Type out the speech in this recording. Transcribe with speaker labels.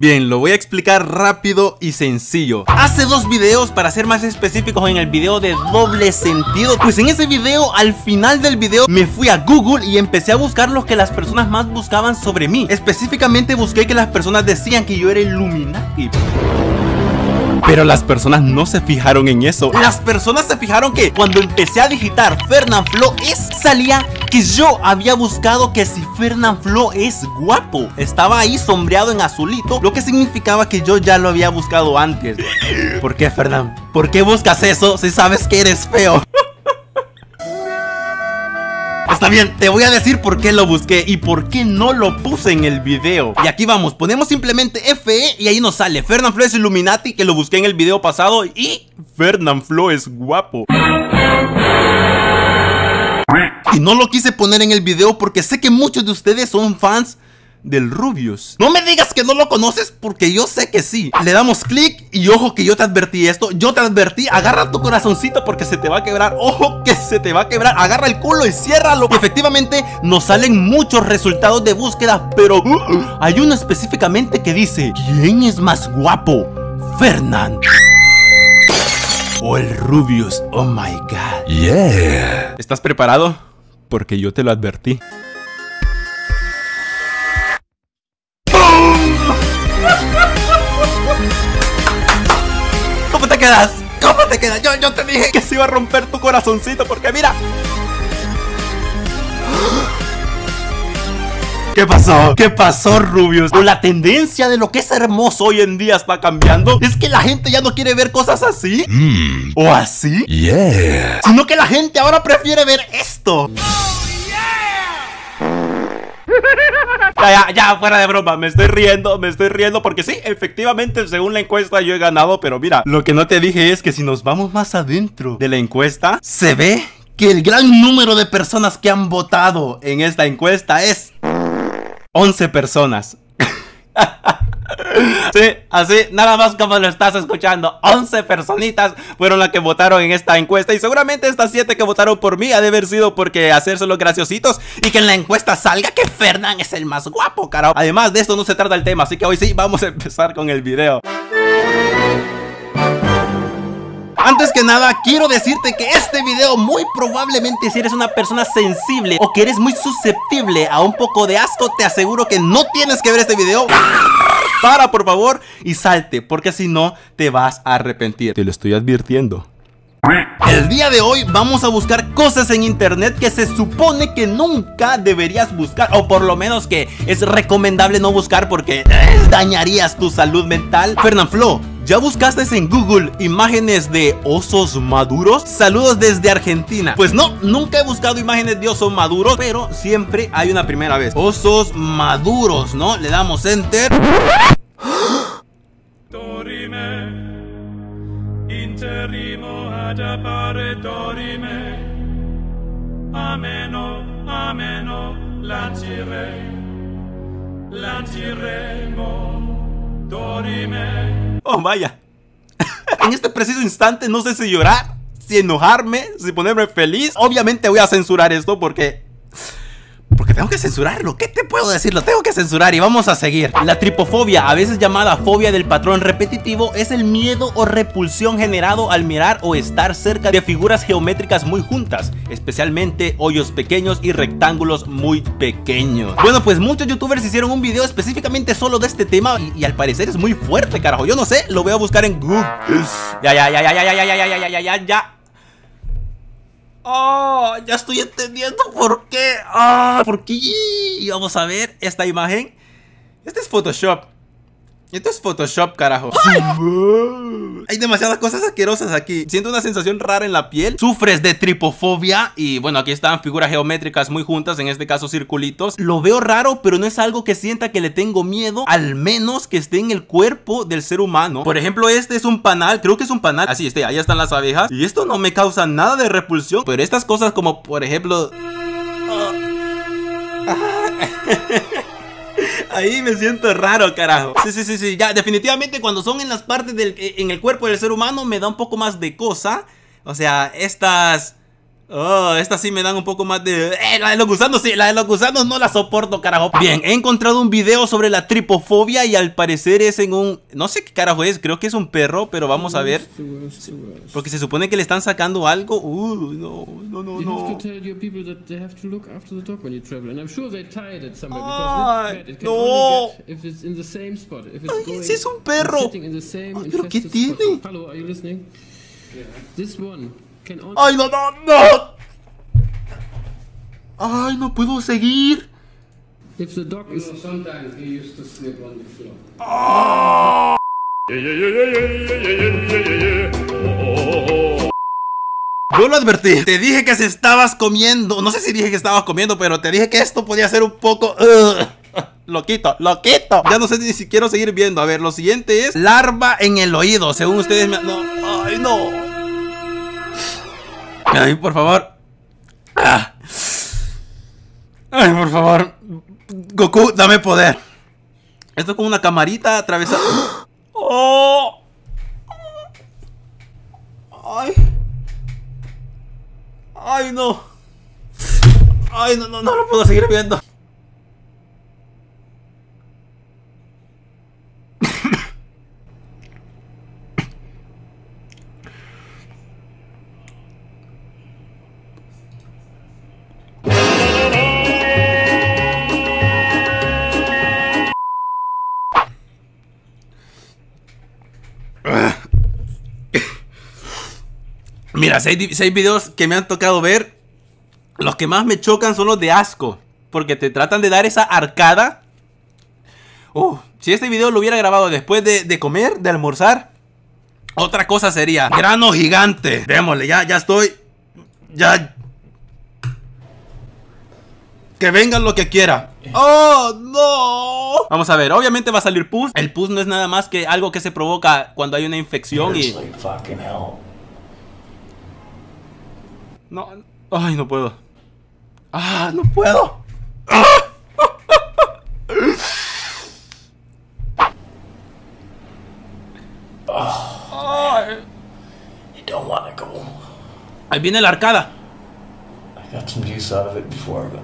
Speaker 1: Bien, lo voy a explicar rápido y sencillo. Hace dos videos, para ser más específicos en el video de doble sentido. Pues en ese video, al final del video, me fui a Google y empecé a buscar lo que las personas más buscaban sobre mí. Específicamente busqué que las personas decían que yo era Illuminati pero las personas no se fijaron en eso Las personas se fijaron que cuando empecé a digitar Flo es Salía que yo había buscado que si Flo es guapo Estaba ahí sombreado en azulito Lo que significaba que yo ya lo había buscado antes ¿Por qué Fernán? ¿Por qué buscas eso si sabes que eres feo? Está bien, te voy a decir por qué lo busqué y por qué no lo puse en el video. Y aquí vamos, ponemos simplemente FE y ahí nos sale Fernand Flo es Illuminati que lo busqué en el video pasado Y Fernand Flo es guapo. Y no lo quise poner en el video porque sé que muchos de ustedes son fans del Rubius. No me digas que no lo conoces porque yo sé que sí. Le damos clic y ojo que yo te advertí esto. Yo te advertí, agarra tu corazoncito porque se te va a quebrar. Ojo que se te va a quebrar. Agarra el culo y ciérralo. Y efectivamente nos salen muchos resultados de búsqueda, pero uh, hay uno específicamente que dice, ¿quién es más guapo? Fernand. O el Rubius, oh my god. Yeah. ¿Estás preparado? Porque yo te lo advertí. Quedas? ¿Cómo te quedas? Yo, yo te dije que se iba a romper tu corazoncito porque mira ¿Qué pasó? ¿Qué pasó, Rubius? La tendencia de lo que es hermoso hoy en día está cambiando. Es que la gente ya no quiere ver cosas así. Mm. O así. Yeah. Sino que la gente ahora prefiere ver esto. Ya, ya, ya, fuera de broma, me estoy riendo, me estoy riendo porque sí, efectivamente, según la encuesta yo he ganado, pero mira, lo que no te dije es que si nos vamos más adentro de la encuesta, se ve que el gran número de personas que han votado en esta encuesta es 11 personas. Sí, así, nada más como lo estás escuchando. 11 personitas fueron las que votaron en esta encuesta Y seguramente estas 7 que votaron por mí Ha de haber sido porque hacerse los graciositos Y que en la encuesta salga que Fernán es el más guapo, carajo. Además de esto no se trata el tema Así que hoy sí, vamos a empezar con el video. Antes que nada, quiero decirte que este video muy probablemente si eres una persona sensible o que eres muy susceptible a un poco de asco, te aseguro que no tienes que ver este video. Para por favor y salte, porque si no te vas a arrepentir. Te lo estoy advirtiendo. El día de hoy vamos a buscar cosas en internet que se supone que nunca deberías buscar O por lo menos que es recomendable no buscar porque eh, dañarías tu salud mental Flo ¿Ya buscaste en Google imágenes de osos maduros? Saludos desde Argentina. Pues no, nunca he buscado imágenes de osos maduros, pero siempre hay una primera vez. Osos maduros, ¿no? Le damos enter. Oh, vaya. en este preciso instante no sé si llorar, si enojarme, si ponerme feliz. Obviamente voy a censurar esto porque tengo que censurarlo, ¿qué te puedo decir? Lo tengo que censurar y vamos a seguir La tripofobia, a veces llamada fobia del patrón repetitivo Es el miedo o repulsión generado al mirar o estar cerca de figuras geométricas muy juntas Especialmente hoyos pequeños y rectángulos muy pequeños Bueno, pues muchos youtubers hicieron un video específicamente solo de este tema y, y al parecer es muy fuerte, carajo Yo no sé, lo voy a buscar en Google Ya, ya, ya, ya, ya, ya, ya, ya, ya, ya, ya, ya Oh, ya estoy entendiendo por qué. Ah, ¿por qué? Vamos a ver esta imagen. Este es Photoshop. Esto es Photoshop, carajo. Hay demasiadas cosas asquerosas aquí. Siento una sensación rara en la piel. Sufres de tripofobia. Y bueno, aquí están figuras geométricas muy juntas. En este caso, circulitos. Lo veo raro, pero no es algo que sienta que le tengo miedo. Al menos que esté en el cuerpo del ser humano. Por ejemplo, este es un panal. Creo que es un panal. Así este, ahí están las abejas. Y esto no me causa nada de repulsión. Pero estas cosas como, por ejemplo... Ahí me siento raro, carajo. Sí, sí, sí, sí. Ya, definitivamente cuando son en las partes del... Eh, en el cuerpo del ser humano me da un poco más de cosa. O sea, estas... Oh, estas sí me dan un poco más de... Eh, la de los gusanos sí, la de los gusanos no la soporto, carajo. Bien, he encontrado un video sobre la tripofobia y al parecer es en un... No sé qué carajo es, creo que es un perro, pero vamos a ver. Porque se supone que le están sacando algo. Uh, no, no, no, no. Ay, no. Ay, ese es un perro. Ay, pero ¿qué tiene? ¡Ay, no, no, no! ¡Ay, no puedo seguir! If the dog is... Sometimes he used to sleep on the floor. Oh. Yo lo advertí, te dije que se estabas comiendo, no sé si dije que estabas comiendo, pero te dije que esto podía ser un poco... Lo quito, lo quito. Ya no sé si quiero seguir viendo. A ver, lo siguiente es larva en el oído. Según ustedes me... No, ay, no. Ay, por favor. Ah. Ay, por favor. Goku, dame poder. Esto es como una camarita atravesada. ¡Oh! ¡Ay! ¡Ay, no! ¡Ay, no, no, no lo puedo seguir viendo! Mira, seis, seis videos que me han tocado ver. Los que más me chocan son los de asco. Porque te tratan de dar esa arcada. Uh, si este video lo hubiera grabado después de, comer, de almorzar. Otra cosa sería grano gigante. Démosle, ya, ya estoy. Ya. Que vengan lo que quiera. ¡Oh, no! Vamos a ver, obviamente va a salir pus. El pus no es nada más que algo que se provoca cuando hay una infección y... No, ay, no puedo. Ah, no puedo. Ahí viene la arcada. I got some use out of it before, but...